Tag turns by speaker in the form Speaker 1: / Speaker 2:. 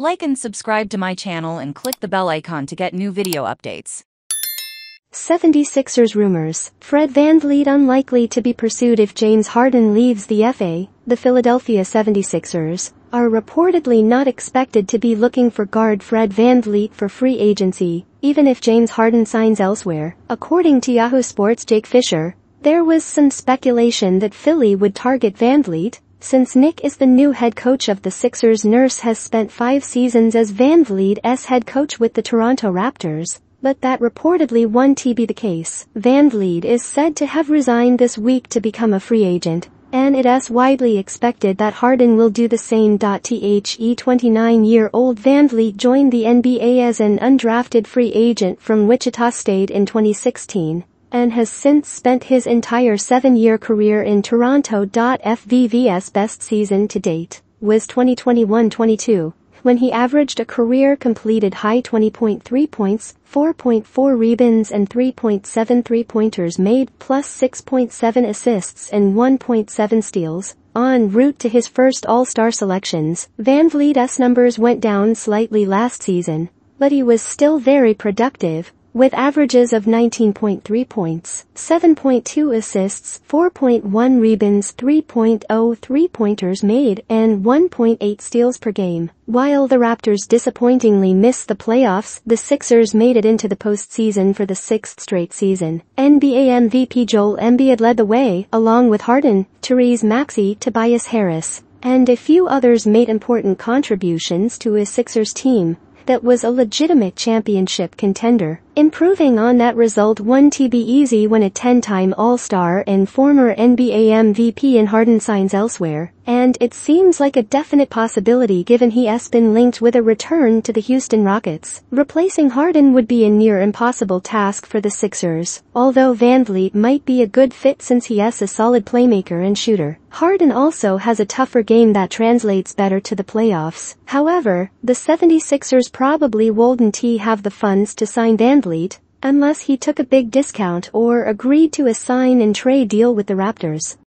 Speaker 1: Like and subscribe to my channel and click the bell icon to get new video updates.
Speaker 2: 76ers rumors, Fred VanVleet unlikely to be pursued if James Harden leaves the FA, the Philadelphia 76ers, are reportedly not expected to be looking for guard Fred VanVleet for free agency, even if James Harden signs elsewhere. According to Yahoo Sports' Jake Fisher, there was some speculation that Philly would target VanVleet, since Nick is the new head coach of the Sixers Nurse has spent five seasons as VanVleet's head coach with the Toronto Raptors, but that reportedly won't be the case. VanVleet is said to have resigned this week to become a free agent, and it is widely expected that Harden will do the same. The 29-year-old VanVleet joined the NBA as an undrafted free agent from Wichita State in 2016 and has since spent his entire seven-year career in Toronto. FVV's best season to date was 2021-22, when he averaged a career completed high 20.3 points, 4.4 rebounds and 3.7 three-pointers made plus 6.7 assists and 1.7 steals. En route to his first All-Star selections, VanVleet's numbers went down slightly last season, but he was still very productive, with averages of 19.3 points, 7.2 assists, 4.1 rebounds, 3.0 three-pointers made, and 1.8 steals per game. While the Raptors disappointingly missed the playoffs, the Sixers made it into the postseason for the sixth straight season. NBA MVP Joel Embiid led the way, along with Harden, Tyrese Maxey, Tobias Harris, and a few others made important contributions to his Sixers team that was a legitimate championship contender. Improving on that result won easy when a 10-time All-Star and former NBA MVP in Harden signs elsewhere, and it seems like a definite possibility given he has been linked with a return to the Houston Rockets. Replacing Harden would be a near impossible task for the Sixers, although VanVleet might be a good fit since he is a solid playmaker and shooter. Harden also has a tougher game that translates better to the playoffs. However, the 76ers probably wouldn't have the funds to sign VanVleet unless he took a big discount or agreed to a sign and trade deal with the Raptors.